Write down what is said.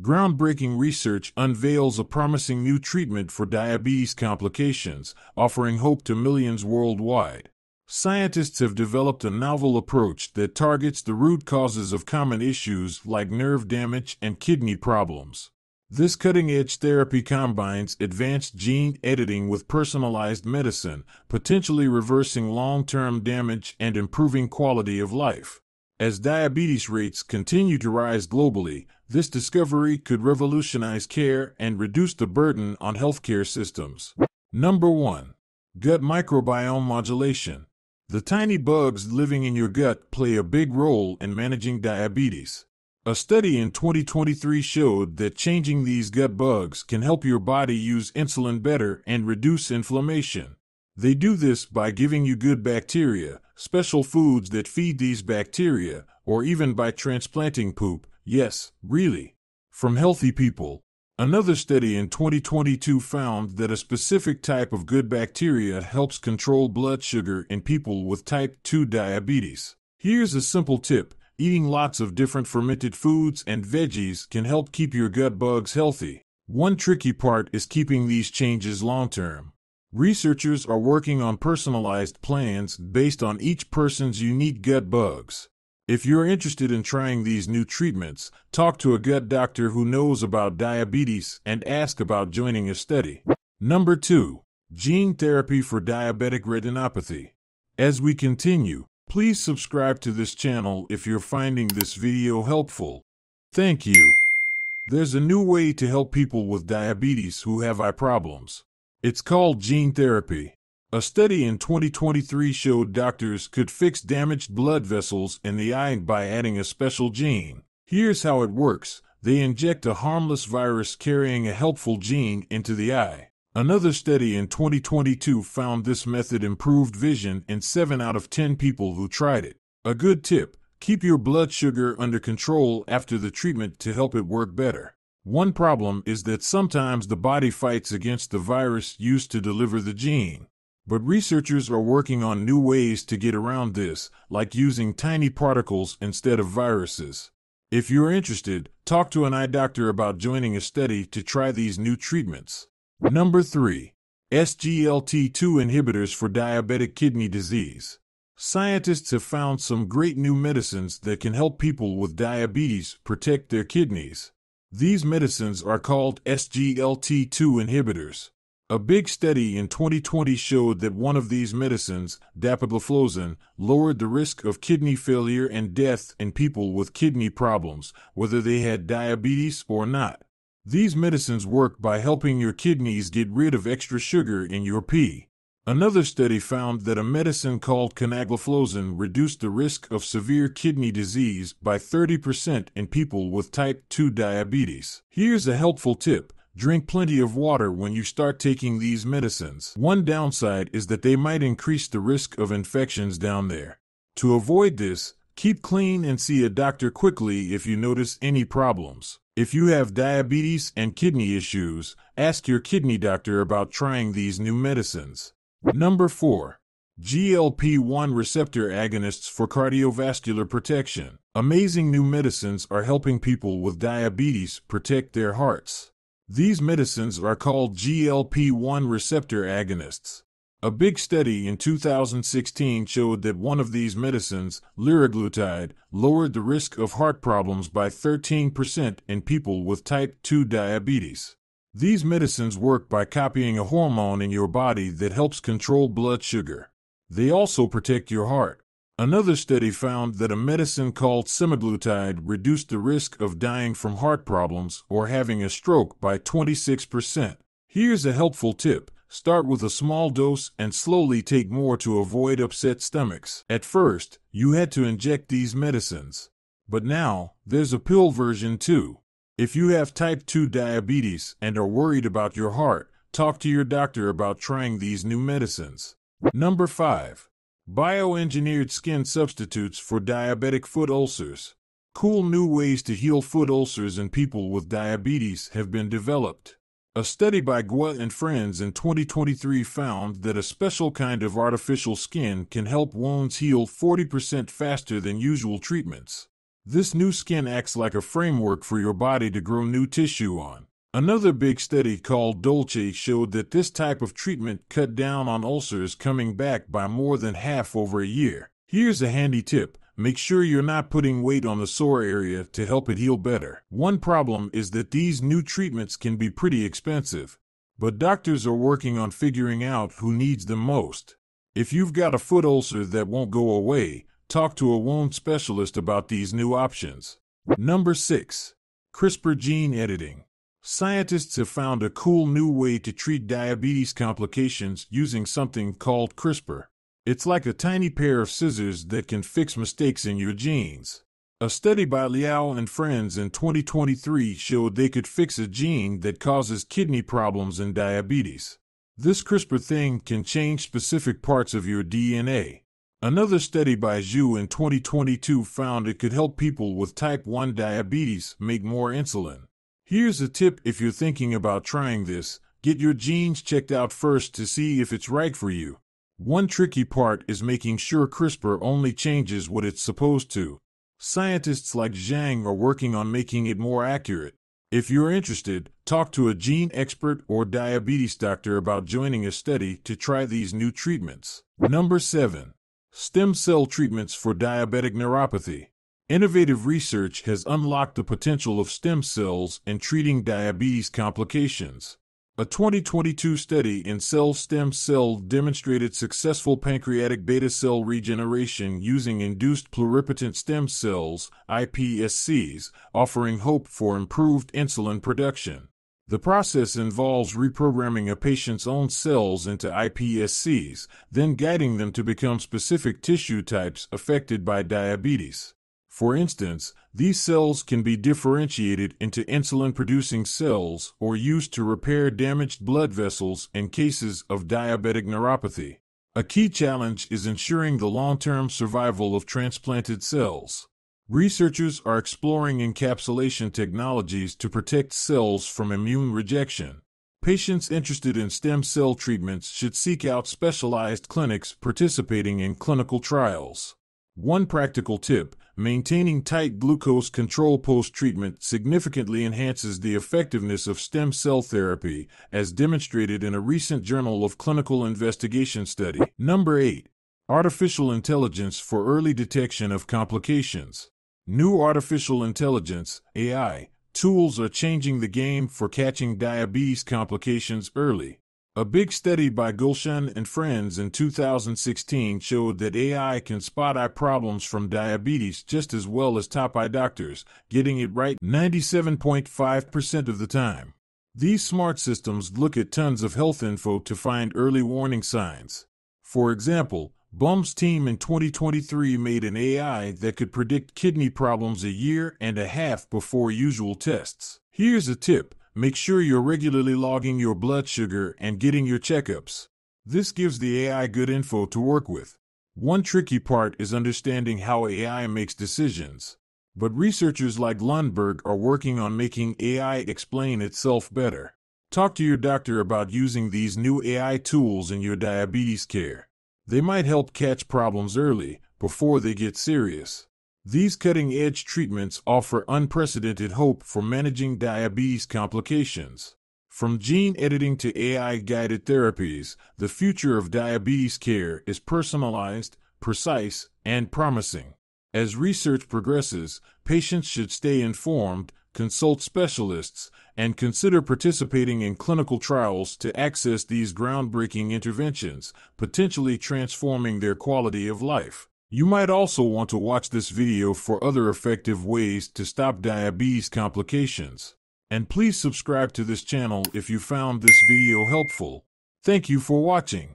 Groundbreaking research unveils a promising new treatment for diabetes complications, offering hope to millions worldwide. Scientists have developed a novel approach that targets the root causes of common issues like nerve damage and kidney problems. This cutting edge therapy combines advanced gene editing with personalized medicine, potentially reversing long term damage and improving quality of life. As diabetes rates continue to rise globally, this discovery could revolutionize care and reduce the burden on healthcare systems. Number 1. Gut microbiome modulation. The tiny bugs living in your gut play a big role in managing diabetes. A study in 2023 showed that changing these gut bugs can help your body use insulin better and reduce inflammation. They do this by giving you good bacteria, special foods that feed these bacteria, or even by transplanting poop, yes, really, from healthy people. Another study in 2022 found that a specific type of good bacteria helps control blood sugar in people with type 2 diabetes. Here's a simple tip Eating lots of different fermented foods and veggies can help keep your gut bugs healthy. One tricky part is keeping these changes long term. Researchers are working on personalized plans based on each person's unique gut bugs. If you're interested in trying these new treatments, talk to a gut doctor who knows about diabetes and ask about joining a study. Number 2. Gene therapy for diabetic retinopathy. As we continue, Please subscribe to this channel if you're finding this video helpful. Thank you. There's a new way to help people with diabetes who have eye problems. It's called gene therapy. A study in 2023 showed doctors could fix damaged blood vessels in the eye by adding a special gene. Here's how it works. They inject a harmless virus carrying a helpful gene into the eye. Another study in 2022 found this method improved vision in 7 out of 10 people who tried it. A good tip keep your blood sugar under control after the treatment to help it work better. One problem is that sometimes the body fights against the virus used to deliver the gene. But researchers are working on new ways to get around this, like using tiny particles instead of viruses. If you're interested, talk to an eye doctor about joining a study to try these new treatments. Number 3. SGLT2 inhibitors for diabetic kidney disease. Scientists have found some great new medicines that can help people with diabetes protect their kidneys. These medicines are called SGLT2 inhibitors. A big study in 2020 showed that one of these medicines, dapagliflozin, lowered the risk of kidney failure and death in people with kidney problems, whether they had diabetes or not. These medicines work by helping your kidneys get rid of extra sugar in your pee. Another study found that a medicine called canagliflozin reduced the risk of severe kidney disease by 30% in people with type 2 diabetes. Here's a helpful tip. Drink plenty of water when you start taking these medicines. One downside is that they might increase the risk of infections down there. To avoid this, keep clean and see a doctor quickly if you notice any problems. If you have diabetes and kidney issues, ask your kidney doctor about trying these new medicines. Number 4. GLP 1 receptor agonists for cardiovascular protection. Amazing new medicines are helping people with diabetes protect their hearts. These medicines are called GLP 1 receptor agonists. A big study in 2016 showed that one of these medicines, liraglutide, lowered the risk of heart problems by 13% in people with type 2 diabetes. These medicines work by copying a hormone in your body that helps control blood sugar. They also protect your heart. Another study found that a medicine called semaglutide reduced the risk of dying from heart problems or having a stroke by 26%. Here's a helpful tip. Start with a small dose and slowly take more to avoid upset stomachs. At first, you had to inject these medicines. But now, there's a pill version too. If you have type 2 diabetes and are worried about your heart, talk to your doctor about trying these new medicines. Number 5. Bioengineered skin substitutes for diabetic foot ulcers. Cool new ways to heal foot ulcers in people with diabetes have been developed. A study by Gua and friends in 2023 found that a special kind of artificial skin can help wounds heal 40% faster than usual treatments. This new skin acts like a framework for your body to grow new tissue on. Another big study called Dolce showed that this type of treatment cut down on ulcers coming back by more than half over a year. Here's a handy tip. Make sure you're not putting weight on the sore area to help it heal better. One problem is that these new treatments can be pretty expensive, but doctors are working on figuring out who needs them most. If you've got a foot ulcer that won't go away, talk to a wound specialist about these new options. Number 6. CRISPR gene editing. Scientists have found a cool new way to treat diabetes complications using something called CRISPR. It's like a tiny pair of scissors that can fix mistakes in your genes. A study by Liao and friends in 2023 showed they could fix a gene that causes kidney problems in diabetes. This CRISPR thing can change specific parts of your DNA. Another study by Zhu in 2022 found it could help people with type 1 diabetes make more insulin. Here's a tip if you're thinking about trying this get your genes checked out first to see if it's right for you. One tricky part is making sure CRISPR only changes what it's supposed to. Scientists like Zhang are working on making it more accurate. If you're interested, talk to a gene expert or diabetes doctor about joining a study to try these new treatments. Number 7. Stem cell treatments for diabetic neuropathy. Innovative research has unlocked the potential of stem cells in treating diabetes complications. A 2022 study in Cell Stem Cell demonstrated successful pancreatic beta cell regeneration using induced pluripotent stem cells, iPSCs, offering hope for improved insulin production. The process involves reprogramming a patient's own cells into iPSCs, then guiding them to become specific tissue types affected by diabetes. For instance, these cells can be differentiated into insulin producing cells or used to repair damaged blood vessels in cases of diabetic neuropathy. A key challenge is ensuring the long term survival of transplanted cells. Researchers are exploring encapsulation technologies to protect cells from immune rejection. Patients interested in stem cell treatments should seek out specialized clinics participating in clinical trials. One practical tip maintaining tight glucose control post treatment significantly enhances the effectiveness of stem cell therapy, as demonstrated in a recent Journal of Clinical Investigation study. Number 8. Artificial Intelligence for Early Detection of Complications. New artificial intelligence, AI, tools are changing the game for catching diabetes complications early. A big study by Gulshan and friends in 2016 showed that AI can spot eye problems from diabetes just as well as top eye doctors, getting it right 97.5% of the time. These smart systems look at tons of health info to find early warning signs. For example, Bum's team in 2023 made an AI that could predict kidney problems a year and a half before usual tests. Here's a tip Make sure you're regularly logging your blood sugar and getting your checkups. This gives the AI good info to work with. One tricky part is understanding how AI makes decisions. But researchers like Lundberg are working on making AI explain itself better. Talk to your doctor about using these new AI tools in your diabetes care. They might help catch problems early, before they get serious. These cutting edge treatments offer unprecedented hope for managing diabetes complications. From gene editing to AI guided therapies, the future of diabetes care is personalized, precise, and promising. As research progresses, patients should stay informed, consult specialists, and consider participating in clinical trials to access these groundbreaking interventions, potentially transforming their quality of life. You might also want to watch this video for other effective ways to stop diabetes complications. And please subscribe to this channel if you found this video helpful. Thank you for watching.